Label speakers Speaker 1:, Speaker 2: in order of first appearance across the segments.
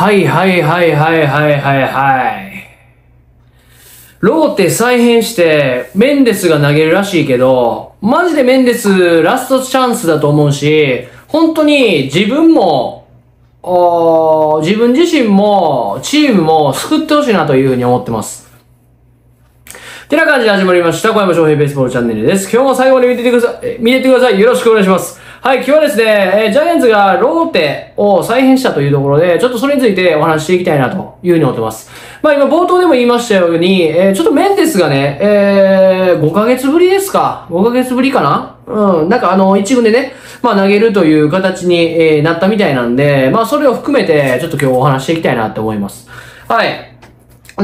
Speaker 1: はいはいはいはいはいはいはい。ローテ再編して、メンデスが投げるらしいけど、マジでメンデスラストチャンスだと思うし、本当に自分も、自分自身も、チームも救ってほしいなというふうに思ってます。てな感じで始まりました。小山翔平ベースボールチャンネルです。今日も最後まで見ててください。見ててください。よろしくお願いします。はい、今日はですね、えジャイアンツがローテを再編したというところで、ちょっとそれについてお話していきたいなというふうに思ってます。まあ今冒頭でも言いましたように、えちょっとメンデスがね、えー5ヶ月ぶりですか ?5 ヶ月ぶりかなうん、なんかあの、一軍でね、まあ投げるという形に、えなったみたいなんで、まあそれを含めて、ちょっと今日お話ししていきたいなと思います。はい。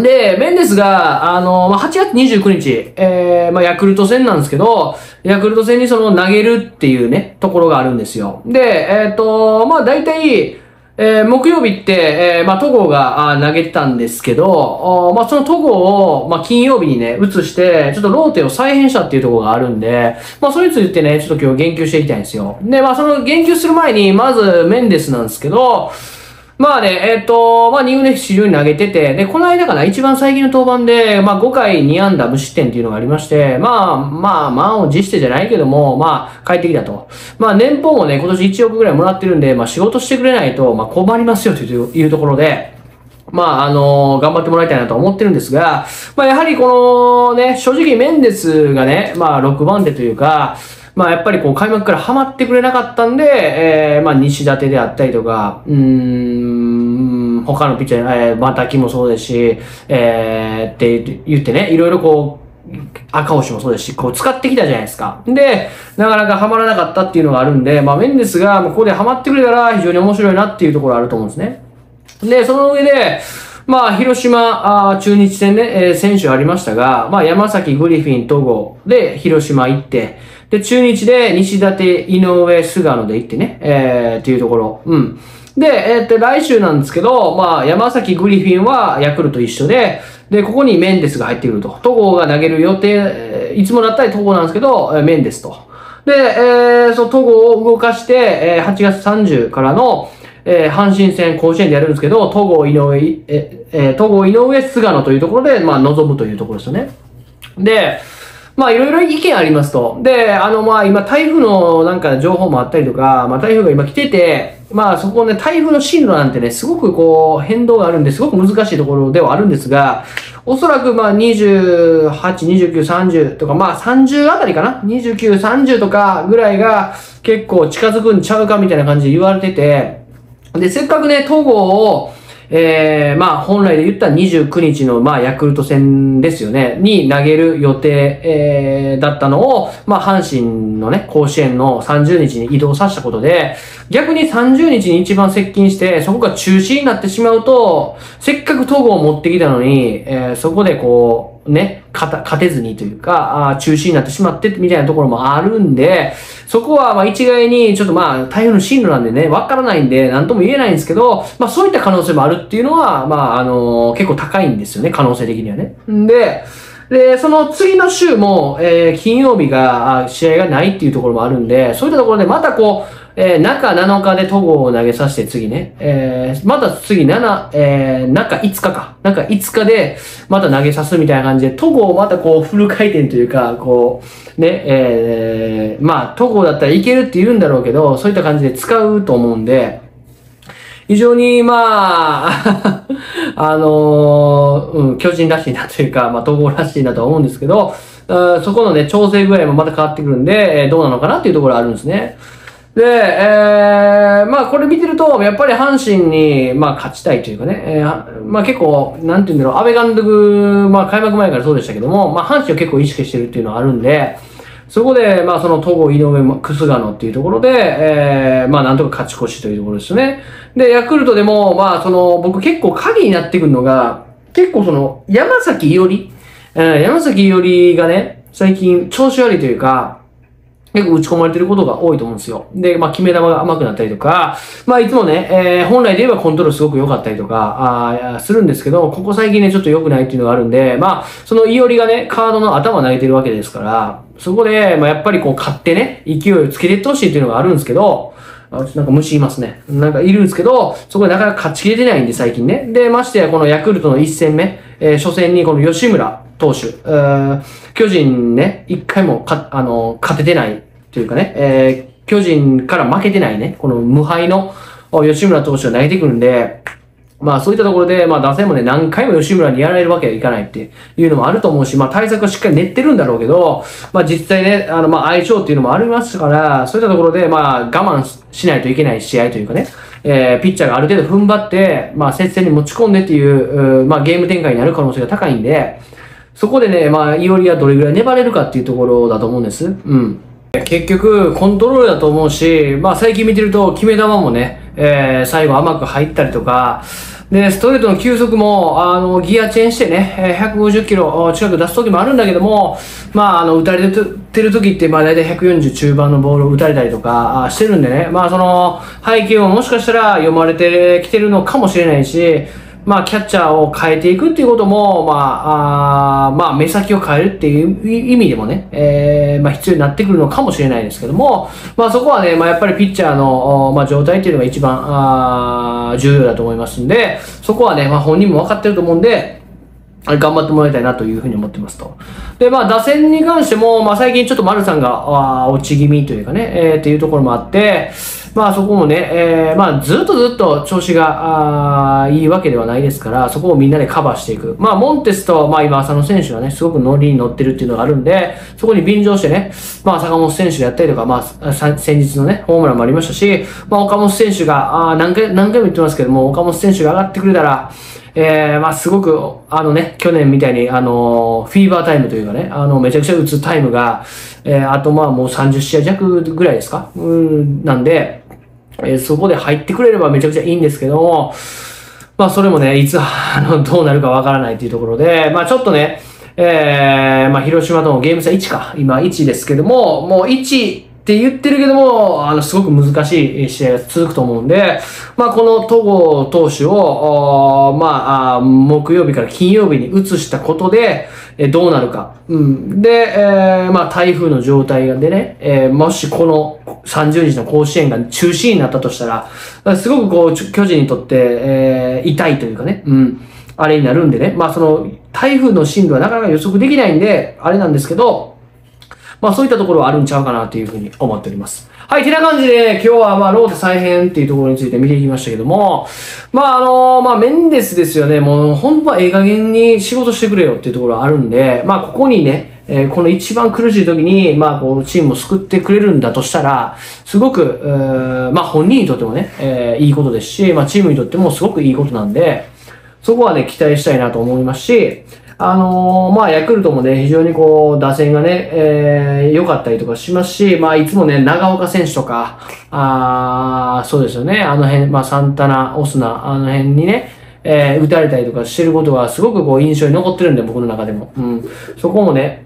Speaker 1: で、メンデスが、あの、まあ、8月29日、えー、まあ、ヤクルト戦なんですけど、ヤクルト戦にその投げるっていうね、ところがあるんですよ。で、えっ、と、まあ、大体、えー、木曜日って、えー、まあ、戸郷が投げてたんですけど、おまあ、その戸郷を、まあ、金曜日にね、移して、ちょっとローテを再編したっていうところがあるんで、まあ、それについてね、ちょっと今日言及していきたいんですよ。で、まあ、その言及する前に、まず、メンデスなんですけど、まあね、えっ、と、まあ、2軍で非常に投げてて、で、この間かな、一番最近の登板で、まあ、5回2安打無失点っていうのがありまして、まあ、まあ、満を持してじゃないけども、まあ、帰ってきたと。まあ、年俸もね、今年1億ぐらいもらってるんで、まあ、仕事してくれないと、まあ、困りますよというところで、まあ、あの頑張ってもらいたいなと思ってるんですが、まあ、やはりこのね、正直メンデスがね、まあ、6番手というか、まあ、やっぱりこう、開幕からハマってくれなかったんで、えー、まあ、西舘であったりとか、うん、他のピッチャー、えー、バタキもそうですし、えー、って言ってね、いろいろこう、赤星もそうですし、こう使ってきたじゃないですか。で、なかなかハマらなかったっていうのがあるんで、まあメンデスがもうここでハマってくれたら非常に面白いなっていうところあると思うんですね。で、その上で、まあ、広島、あ中日戦ね、えー選手ありましたが、まあ、山崎、グリフィン、戸郷で広島行って、で、中日で西舘、井上、菅野で行ってね、えー、っていうところ。うん。で、えーっと、来週なんですけど、まあ、山崎、グリフィンはヤクルト一緒で、で、ここにメンデスが入ってくると。戸郷が投げる予定、いつもだったら戸郷なんですけど、メンデスと。で、えー、そう、戸郷を動かして、えー8月30からの、えー阪神戦甲子園でやるんですけど、戸郷、井上、え、えー戸郷、井上、菅野というところで、まあ、望むというところですよね。で、まあいろいろ意見ありますと。で、あのまあ今台風のなんか情報もあったりとか、まあ台風が今来てて、まあそこね、台風の進路なんてね、すごくこう変動があるんで、すごく難しいところではあるんですが、おそらくまあ28、29、30とか、まあ30あたりかな ?29、30とかぐらいが結構近づくんちゃうかみたいな感じで言われてて、で、せっかくね、戸郷を、えー、まあ、本来で言ったら29日の、まあ、ヤクルト戦ですよね、に投げる予定、えー、だったのを、まあ、阪神のね、甲子園の30日に移動させたことで、逆に30日に一番接近して、そこが中止になってしまうと、せっかく戸郷を持ってきたのに、えー、そこでこう、ね、勝てずにというか、あ中止になってしまってみたいなところもあるんで、そこはまあ一概にちょっとまあ台風の進路なんでね、わからないんで何とも言えないんですけど、まあそういった可能性もあるっていうのは、まああの結構高いんですよね、可能性的にはね。んで、で、その次の週も、えー金曜日が、試合がないっていうところもあるんで、そういったところでまたこう、えー中7日で戸郷を投げさせて次ね、えーまた次7、えー中5日か。中5日でまた投げさすみたいな感じで、戸郷をまたこうフル回転というか、こう、ね、えーまあ、戸郷だったらいけるって言うんだろうけど、そういった感じで使うと思うんで、非常に、まあ、あのーうん、巨人らしいなというか、まあ、統合らしいなとは思うんですけど、そこのね、調整具合もまた変わってくるんで、どうなのかなっていうところあるんですね。で、えー、まあこれ見てると、やっぱり阪神に、まあ勝ちたいというかね、えーまあ結構、なんていうんだろう、安倍監督、まあ開幕前からそうでしたけども、まあ阪神を結構意識してるっていうのはあるんで、そこで、まあその戸郷、井上、楠賀野っていうところで、えー、まあなんとか勝ち越しというところですね。で、ヤクルトでも、まあその、僕結構鍵になってくるのが、結構その、山崎伊織、えー山崎伊織がね、最近調子悪いというか、結構打ち込まれてることが多いと思うんですよ。で、まあ、決め球が甘くなったりとか、まあ、いつもね、えー、本来で言えばコントロールすごく良かったりとか、あするんですけど、ここ最近ね、ちょっと良くないっていうのがあるんで、まあ、そのいおりがね、カードの頭投げてるわけですから、そこで、まあ、やっぱりこう、勝ってね、勢いをつけてってほしいっていうのがあるんですけど、あなんか虫いますね。なんかいるんですけど、そこでなかなか勝ちきれてないんで、最近ね。で、ましてや、このヤクルトの1戦目、えー、初戦にこの吉村投手、巨人ね、一回もか、あの、勝ててないというかね、えー、巨人から負けてないね、この無敗の吉村投手が投げてくるんで、まあそういったところで、まあ打線もね、何回も吉村にやられるわけはいかないっていうのもあると思うし、まあ対策はしっかり練ってるんだろうけど、まあ実際ね、あのまあ相性っていうのもありますから、そういったところで、まあ我慢しないといけない試合というかね、えー、ピッチャーがある程度踏ん張って、まあ接戦に持ち込んでっていう、うまあゲーム展開になる可能性が高いんで、そこでね、まあ、いおりはどれぐらい粘れるかっていうところだと思うんです。うん。結局、コントロールだと思うし、まあ最近見てると、決め球もね、えー、最後甘く入ったりとか、で、ストレートの球速も、あの、ギアチェンしてね、150キロ近く出す時もあるんだけども、まあ、あの、打たれてる時って、まあ、大体140中盤のボールを打たれたりとかしてるんでね、まあ、その、背景をもしかしたら読まれてきてるのかもしれないし、まあ、キャッチャーを変えていくっていうことも、まあ、あまあ、目先を変えるっていう意味でもね、えー、まあ、必要になってくるのかもしれないですけども、まあ、そこはね、まあ、やっぱりピッチャーの、まあ、状態っていうのが一番、あ重要だと思いますんで、そこはね、まあ、本人も分かってると思うんで、頑張ってもらいたいなというふうに思ってますと。で、まあ、打線に関しても、まあ、最近ちょっと丸さんが、あ落ち気味というかね、えー、っていうところもあって、まあそこもね、えー、まあずっとずっと調子があいいわけではないですから、そこをみんなでカバーしていく。まあモンテスと、まあ今浅野選手はね、すごくノリに乗ってるっていうのがあるんで、そこに便乗してね、まあ坂本選手であったりとか、まあ先日のね、ホームランもありましたし、まあ岡本選手が、あ何回、何回も言ってますけども、岡本選手が上がってくれたら、えー、まあすごく、あのね、去年みたいに、あの、フィーバータイムというかね、あの、めちゃくちゃ打つタイムが、えー、あとまあもう30試合弱ぐらいですか？うん、なんで、えー、そこで入ってくれればめちゃくちゃいいんですけども、まあそれもね、いつ、あの、どうなるかわからないというところで、まあちょっとね、えー、まあ広島とのゲーム差1か、今1ですけども、もう1、って言ってるけども、あの、すごく難しい試合が続くと思うんで、まあ、この戸郷投手を、まあ、木曜日から金曜日に移したことで、えどうなるか。うん。で、えー、まあ、台風の状態でね、えー、もしこの30日の甲子園が中止になったとしたら、すごくこう、巨人にとって、えー、痛いというかね、うん。あれになるんでね。まあ、その、台風の進路はなかなか予測できないんで、あれなんですけど、まあそういったところはあるんちゃうかなというふうに思っております。はい、てな感じで今日はまあローテ再編っていうところについて見ていきましたけども、まああのまあメンデスですよね、もう本当はええ加減に仕事してくれよっていうところはあるんで、まあここにね、えー、この一番苦しい時に、まあ、こう、チームを救ってくれるんだとしたら、すごく、えー、まあ、本人にとってもね、えー、いいことですし、まあ、チームにとってもすごくいいことなんで、そこはね、期待したいなと思いますし、あのー、まあ、ヤクルトもね、非常にこう、打線がね、えー、良かったりとかしますし、まあ、いつもね、長岡選手とか、あそうですよね、あの辺、まあ、サンタナ、オスナ、あの辺にね、えー、打たれたりとかしてることがすごくこう、印象に残ってるんで、僕の中でも。うん。そこもね、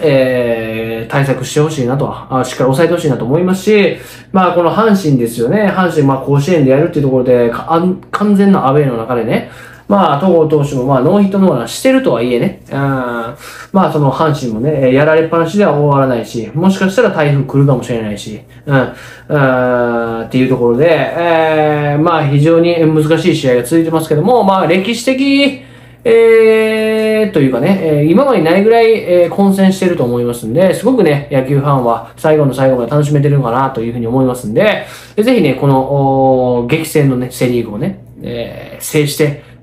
Speaker 1: えー、対策してほしいなとは、あしっかり抑えてほしいなと思いますし、まあこの阪神ですよね。阪神、まあ甲子園でやるっていうところで、完全なアウェイの中でね、まあ、戸郷投手もまあ、ノーヒットノーランしてるとはいえね、うん、まあ、その阪神もね、やられっぱなしでは終わらないし、もしかしたら台風来るかもしれないし、うん、うん。っていうところで、えー、まあ、非常に難しい試合が続いてますけども、まあ、歴史的、えー、というかね、えー、今までないぐらい、えー、混戦してると思いますんで、すごくね、野球ファンは最後の最後まで楽しめてるのかなというふうに思いますんで、ぜひね、この、激戦のね、セリーグをね、えー、制して、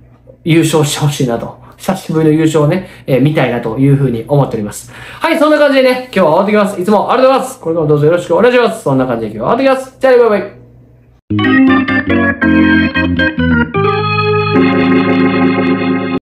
Speaker 1: 優勝してほしいなと。久しぶりの優勝をね、えー、見たいなというふうに思っております。はい、そんな感じでね、今日は終わってきます。いつもありがとうございます。これからもどうぞよろしくお願いします。そんな感じで今日は終わってきます。じゃあね、バイバイ。